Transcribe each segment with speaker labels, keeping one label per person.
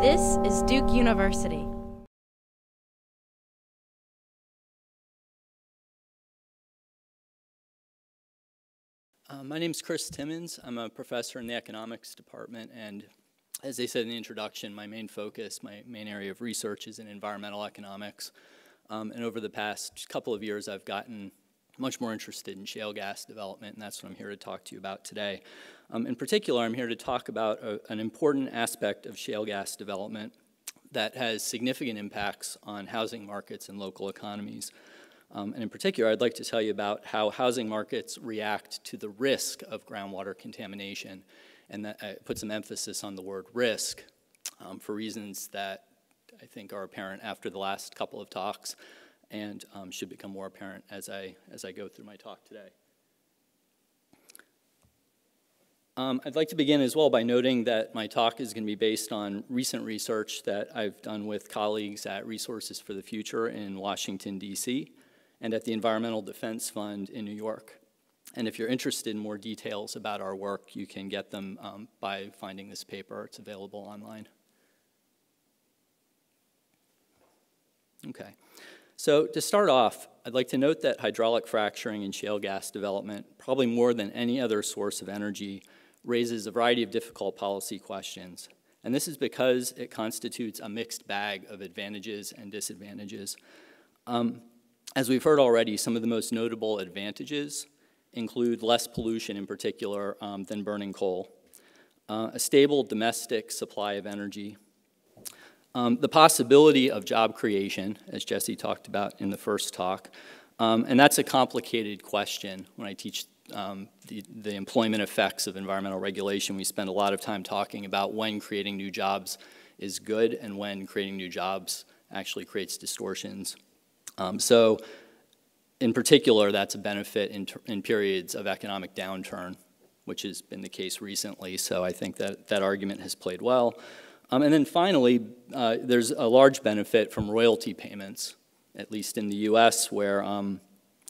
Speaker 1: This is Duke University.
Speaker 2: Uh, my name is Chris Timmins. I'm a professor in the economics department, and as they said in the introduction, my main focus, my main area of research is in environmental economics. Um, and over the past couple of years, I've gotten much more interested in shale gas development, and that's what I'm here to talk to you about today. Um, in particular, I'm here to talk about a, an important aspect of shale gas development that has significant impacts on housing markets and local economies. Um, and in particular, I'd like to tell you about how housing markets react to the risk of groundwater contamination. And that I put some emphasis on the word risk um, for reasons that I think are apparent after the last couple of talks and um, should become more apparent as I, as I go through my talk today. Um, I'd like to begin as well by noting that my talk is going to be based on recent research that I've done with colleagues at Resources for the Future in Washington, D.C and at the Environmental Defense Fund in New York. And if you're interested in more details about our work, you can get them um, by finding this paper. It's available online. Okay. So to start off, I'd like to note that hydraulic fracturing and shale gas development, probably more than any other source of energy, raises a variety of difficult policy questions. And this is because it constitutes a mixed bag of advantages and disadvantages. Um, as we've heard already, some of the most notable advantages include less pollution in particular um, than burning coal, uh, a stable domestic supply of energy, um, the possibility of job creation, as Jesse talked about in the first talk, um, and that's a complicated question when I teach um, the, the employment effects of environmental regulation. We spend a lot of time talking about when creating new jobs is good and when creating new jobs actually creates distortions. Um, so in particular, that's a benefit in, in periods of economic downturn, which has been the case recently. So I think that that argument has played well. Um, and then finally, uh, there's a large benefit from royalty payments, at least in the US, where um,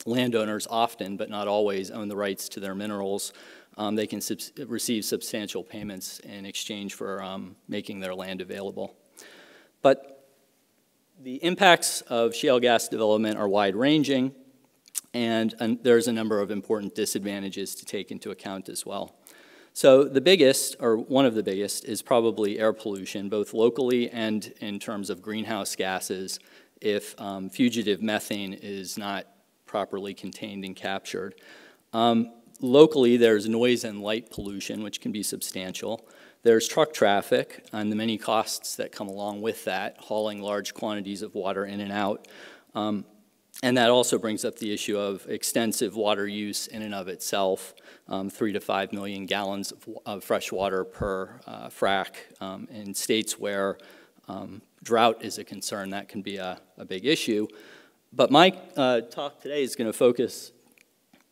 Speaker 2: landowners often, but not always, own the rights to their minerals. Um, they can sub receive substantial payments in exchange for um, making their land available. But the impacts of shale gas development are wide-ranging, and, and there's a number of important disadvantages to take into account as well. So the biggest, or one of the biggest, is probably air pollution, both locally and in terms of greenhouse gases, if um, fugitive methane is not properly contained and captured. Um, locally, there's noise and light pollution, which can be substantial. There's truck traffic and the many costs that come along with that, hauling large quantities of water in and out. Um, and that also brings up the issue of extensive water use in and of itself, um, three to five million gallons of, of fresh water per uh, frac. Um, in states where um, drought is a concern, that can be a, a big issue. But my uh, talk today is going to focus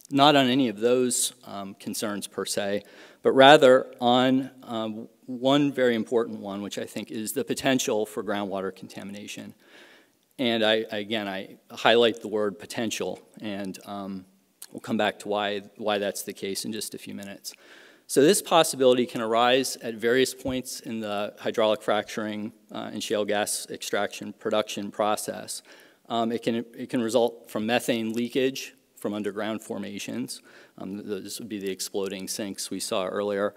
Speaker 2: not on any of those um, concerns per se, but rather on um, one very important one, which I think is the potential for groundwater contamination. And I, again, I highlight the word potential, and um, we'll come back to why, why that's the case in just a few minutes. So this possibility can arise at various points in the hydraulic fracturing uh, and shale gas extraction production process. Um, it, can, it can result from methane leakage from underground formations. Um, this would be the exploding sinks we saw earlier.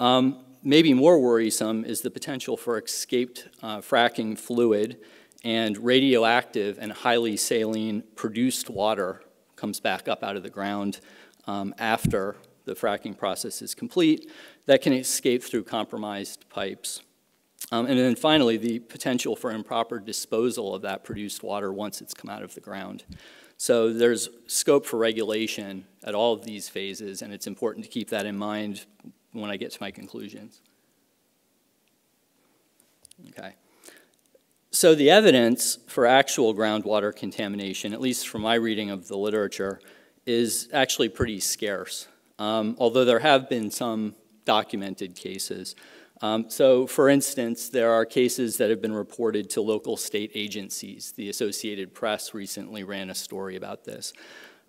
Speaker 2: Um, maybe more worrisome is the potential for escaped uh, fracking fluid and radioactive and highly saline produced water comes back up out of the ground um, after the fracking process is complete that can escape through compromised pipes. Um, and then finally, the potential for improper disposal of that produced water once it's come out of the ground. So there's scope for regulation at all of these phases, and it's important to keep that in mind when I get to my conclusions. Okay. So the evidence for actual groundwater contamination, at least from my reading of the literature, is actually pretty scarce, um, although there have been some documented cases. Um, so, for instance, there are cases that have been reported to local state agencies. The Associated Press recently ran a story about this.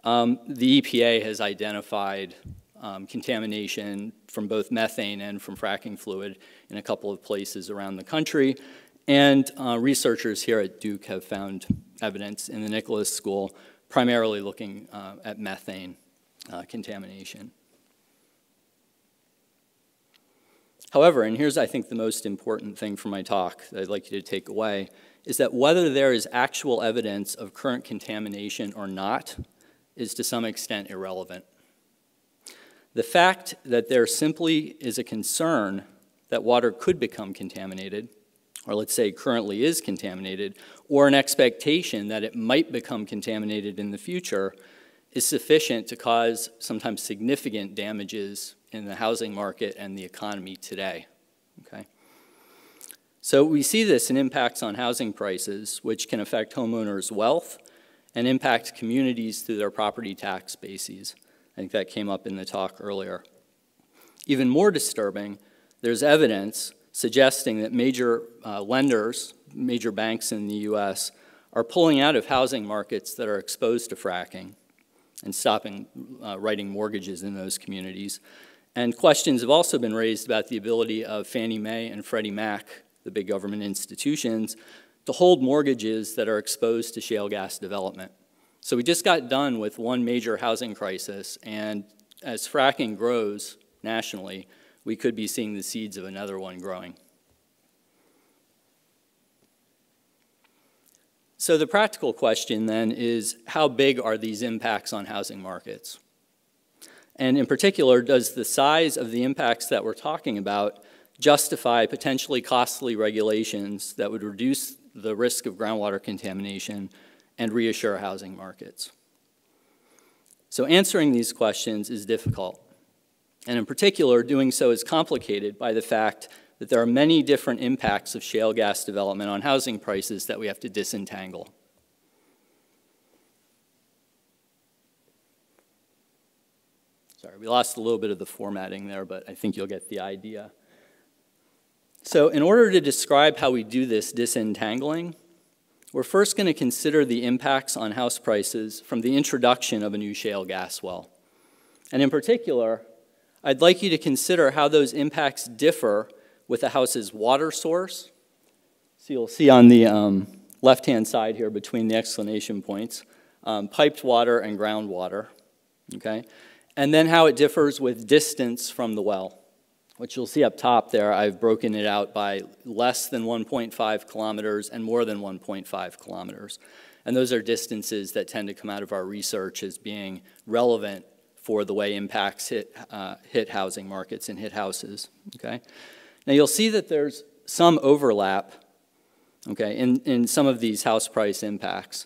Speaker 2: Um, the EPA has identified um, contamination from both methane and from fracking fluid in a couple of places around the country. And uh, researchers here at Duke have found evidence in the Nicholas School, primarily looking uh, at methane uh, contamination. However, and here's I think the most important thing for my talk that I'd like you to take away, is that whether there is actual evidence of current contamination or not is to some extent irrelevant. The fact that there simply is a concern that water could become contaminated, or let's say currently is contaminated, or an expectation that it might become contaminated in the future, is sufficient to cause sometimes significant damages in the housing market and the economy today. Okay? So we see this in impacts on housing prices, which can affect homeowners' wealth and impact communities through their property tax bases. I think that came up in the talk earlier. Even more disturbing, there's evidence suggesting that major uh, lenders, major banks in the US, are pulling out of housing markets that are exposed to fracking and stopping uh, writing mortgages in those communities. And questions have also been raised about the ability of Fannie Mae and Freddie Mac, the big government institutions, to hold mortgages that are exposed to shale gas development. So we just got done with one major housing crisis, and as fracking grows nationally, we could be seeing the seeds of another one growing. So the practical question then is how big are these impacts on housing markets? And in particular, does the size of the impacts that we're talking about justify potentially costly regulations that would reduce the risk of groundwater contamination and reassure housing markets? So answering these questions is difficult. And in particular, doing so is complicated by the fact that there are many different impacts of shale gas development on housing prices that we have to disentangle. Sorry, we lost a little bit of the formatting there, but I think you'll get the idea. So in order to describe how we do this disentangling, we're first going to consider the impacts on house prices from the introduction of a new shale gas well. And in particular, I'd like you to consider how those impacts differ with a house's water source. So you'll see on the um, left-hand side here between the exclamation points, um, piped water and groundwater, okay? And then how it differs with distance from the well which you'll see up top there, I've broken it out by less than 1.5 kilometers and more than 1.5 kilometers. And those are distances that tend to come out of our research as being relevant for the way impacts hit, uh, hit housing markets and hit houses, okay? Now you'll see that there's some overlap, okay, in, in some of these house price impacts,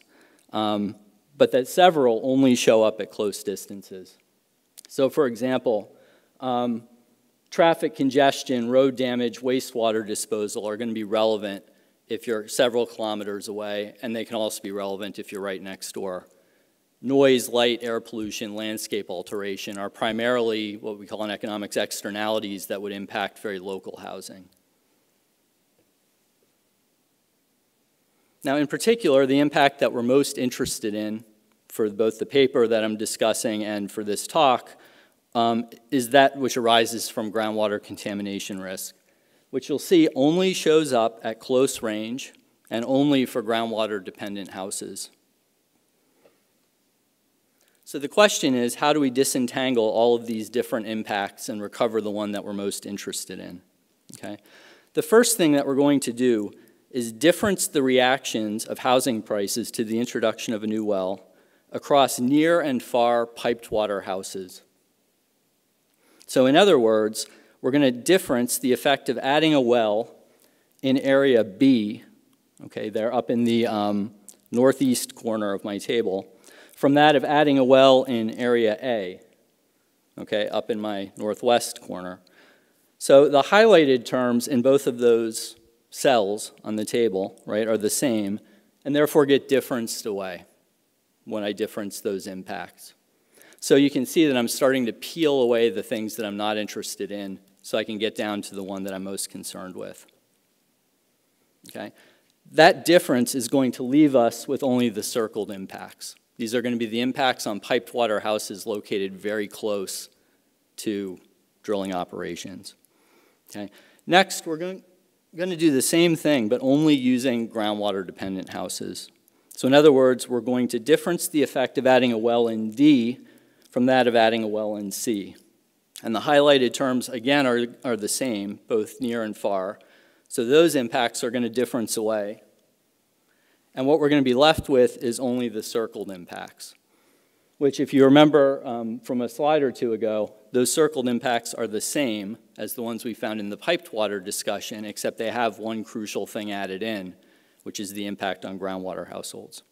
Speaker 2: um, but that several only show up at close distances. So for example, um, traffic congestion, road damage, wastewater disposal are going to be relevant if you're several kilometers away, and they can also be relevant if you're right next door. Noise, light, air pollution, landscape alteration are primarily what we call in economics externalities that would impact very local housing. Now, in particular, the impact that we're most interested in for both the paper that I'm discussing and for this talk um, is that which arises from groundwater contamination risk, which you'll see only shows up at close range and only for groundwater dependent houses. So the question is, how do we disentangle all of these different impacts and recover the one that we're most interested in? Okay? The first thing that we're going to do is difference the reactions of housing prices to the introduction of a new well across near and far piped water houses. So in other words, we're going to difference the effect of adding a well in area B, okay, they're up in the um, northeast corner of my table, from that of adding a well in area A, okay, up in my northwest corner. So the highlighted terms in both of those cells on the table, right, are the same, and therefore get differenced away when I difference those impacts. So you can see that I'm starting to peel away the things that I'm not interested in so I can get down to the one that I'm most concerned with. Okay? That difference is going to leave us with only the circled impacts. These are going to be the impacts on piped water houses located very close to drilling operations. Okay. Next, we're going, going to do the same thing, but only using groundwater-dependent houses. So in other words, we're going to difference the effect of adding a well in D from that of adding a well in C. And the highlighted terms, again, are, are the same, both near and far. So those impacts are going to difference away. And what we're going to be left with is only the circled impacts, which if you remember um, from a slide or two ago, those circled impacts are the same as the ones we found in the piped water discussion, except they have one crucial thing added in, which is the impact on groundwater households.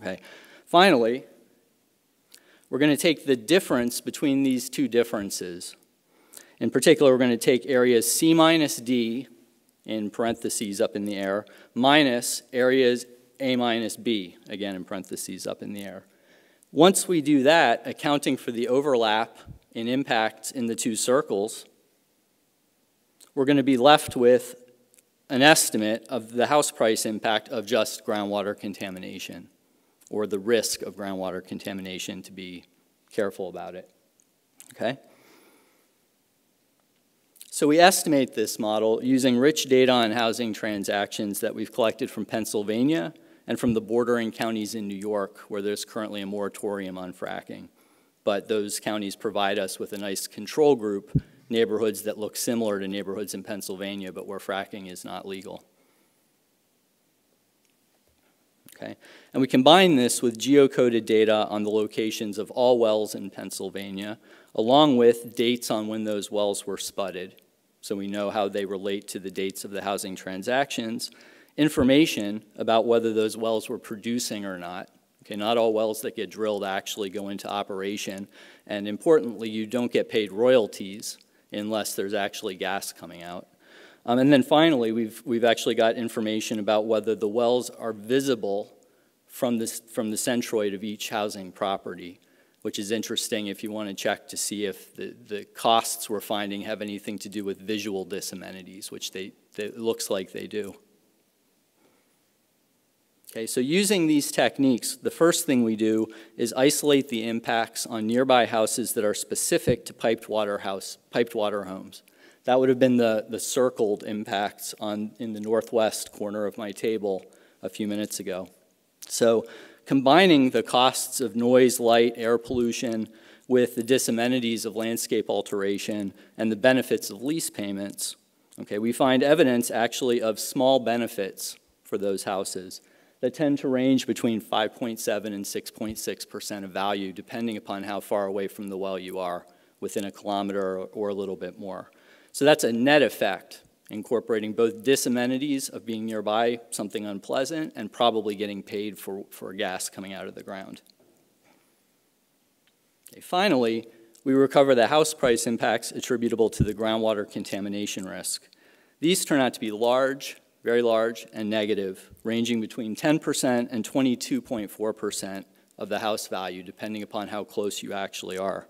Speaker 2: Okay. Finally, we're going to take the difference between these two differences. In particular, we're going to take areas C minus D, in parentheses up in the air, minus areas A minus B, again in parentheses up in the air. Once we do that, accounting for the overlap in impacts in the two circles, we're going to be left with an estimate of the house price impact of just groundwater contamination or the risk of groundwater contamination to be careful about it. Okay? So we estimate this model using rich data on housing transactions that we've collected from Pennsylvania and from the bordering counties in New York where there's currently a moratorium on fracking but those counties provide us with a nice control group, neighborhoods that look similar to neighborhoods in Pennsylvania, but where fracking is not legal. Okay. And we combine this with geocoded data on the locations of all wells in Pennsylvania, along with dates on when those wells were spudded. So we know how they relate to the dates of the housing transactions, information about whether those wells were producing or not, Okay, not all wells that get drilled actually go into operation. And importantly, you don't get paid royalties unless there's actually gas coming out. Um, and then finally, we've, we've actually got information about whether the wells are visible from, this, from the centroid of each housing property, which is interesting if you want to check to see if the, the costs we're finding have anything to do with visual disamenities, which they, they, it looks like they do. Okay, so using these techniques, the first thing we do is isolate the impacts on nearby houses that are specific to piped water house, piped water homes. That would have been the, the circled impacts on, in the northwest corner of my table a few minutes ago. So combining the costs of noise, light, air pollution with the disamenities of landscape alteration and the benefits of lease payments, okay, we find evidence actually of small benefits for those houses that tend to range between 5.7 and 6.6% of value, depending upon how far away from the well you are, within a kilometer or a little bit more. So that's a net effect, incorporating both disamenities of being nearby, something unpleasant, and probably getting paid for, for gas coming out of the ground. Okay, finally, we recover the house price impacts attributable to the groundwater contamination risk. These turn out to be large, very large and negative, ranging between 10% and 22.4% of the house value, depending upon how close you actually are.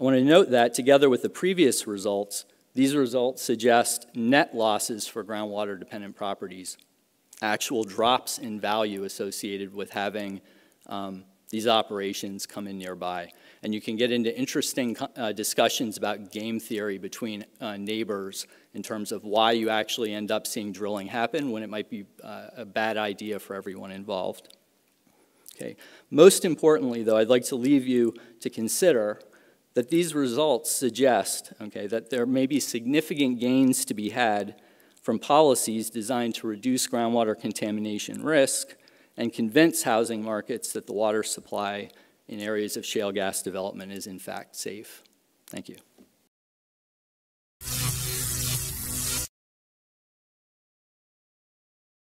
Speaker 2: I want to note that together with the previous results, these results suggest net losses for groundwater dependent properties, actual drops in value associated with having um, these operations come in nearby. And you can get into interesting uh, discussions about game theory between uh, neighbors in terms of why you actually end up seeing drilling happen when it might be uh, a bad idea for everyone involved. Okay. Most importantly, though, I'd like to leave you to consider that these results suggest okay, that there may be significant gains to be had from policies designed to reduce groundwater contamination risk and convince housing markets that the water supply in areas of shale gas development is in fact safe. Thank you.